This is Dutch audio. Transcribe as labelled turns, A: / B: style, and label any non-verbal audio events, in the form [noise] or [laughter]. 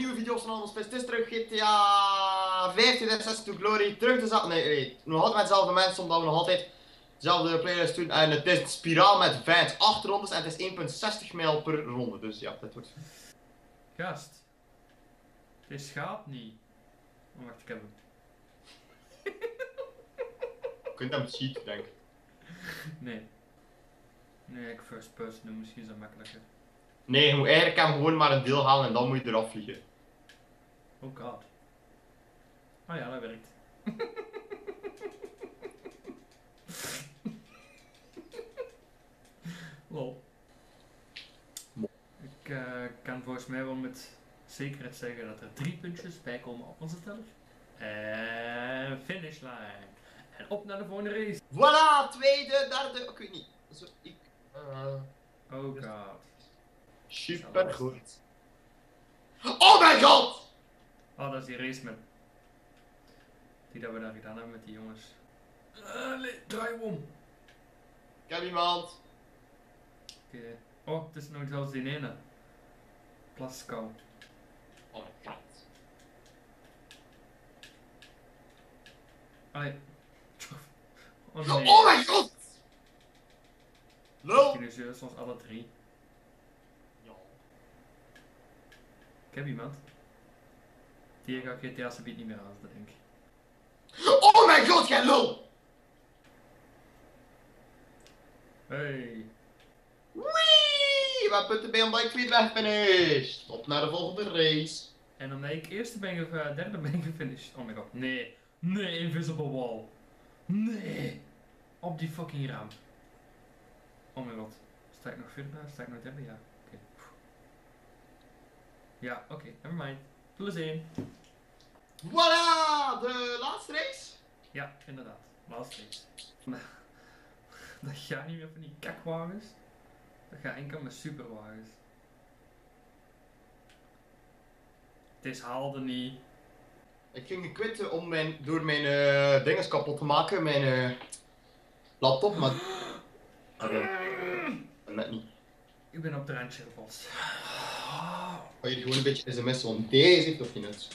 A: Jos Ronaldo spits. Het is terug GTA 15 en 6 to Glory. Terug dezelfde, nee, nee, nog altijd met dezelfde mensen, omdat we nog altijd dezelfde players doen. En het is een spiraal met fans, 8 rondes en het is 1,60 mijl per ronde. Dus ja, dat wordt...
B: Gast. Dit gaat niet. Oh, wacht, ik heb hem. [laughs]
A: Je kunt hem cheat, denk ik.
B: Nee. Nee, ik first person doen, misschien is dat makkelijker.
A: Nee, je moet eigenlijk hem gewoon maar een deel halen en dan moet je eraf vliegen.
B: Oh god. Oh ja, dat werkt. [laughs] Lol. Ik eh, kan volgens mij wel met zekerheid zeggen dat er drie puntjes bij komen op onze teller. En finishlijn. En op naar de volgende race.
A: Voilà, tweede, derde, ik weet niet. Zo, ik, eh,
B: Oh god.
A: super goed. Oh mijn god!
B: Oh, dat is die race met. Die dat we daar gedaan hebben met die jongens. Uh, draai om.
A: Ik heb iemand.
B: Oké. Oh, het is nog zelfs die ene. Plaskou.
A: Oh mijn god.
B: Allee. Oh [laughs]
A: Oh
B: nee.
A: mijn god! Lul!
B: Finisseus zoals alle drie.
A: Ja.
B: Ik heb iemand. Die gaat GTA subiet niet meer aan, denk ik.
A: Oh mijn god, jij lul!
B: Hey.
A: Wee! Wat punten ben je omdat ik tweede weg finished? Op naar de volgende race.
B: En omdat ik eerste ben ge- eh, derde ben gefinished. Oh my god. Nee. Nee, invisible wall. Nee. Op die fucking raam. Oh my god. Sta ik nog vierde? Sta ik nog derde? Ja. Oké. Ja, oké. Nevermind. Plus één.
A: Voilà! De laatste race.
B: Ja, inderdaad. Laatste race. [laughs] Dat gaat niet meer van die kakwagens. Dat gaat enkel met superwagens. Het is haalde niet.
A: Ik ging quitten om mijn, door mijn dinges kapot te maken, mijn eh, laptop, maar... [gasps] Eh, net niet.
B: Ik ben op de randje gepast.
A: Ga je gewoon een beetje sms'en, want deze heeft toch geen nut.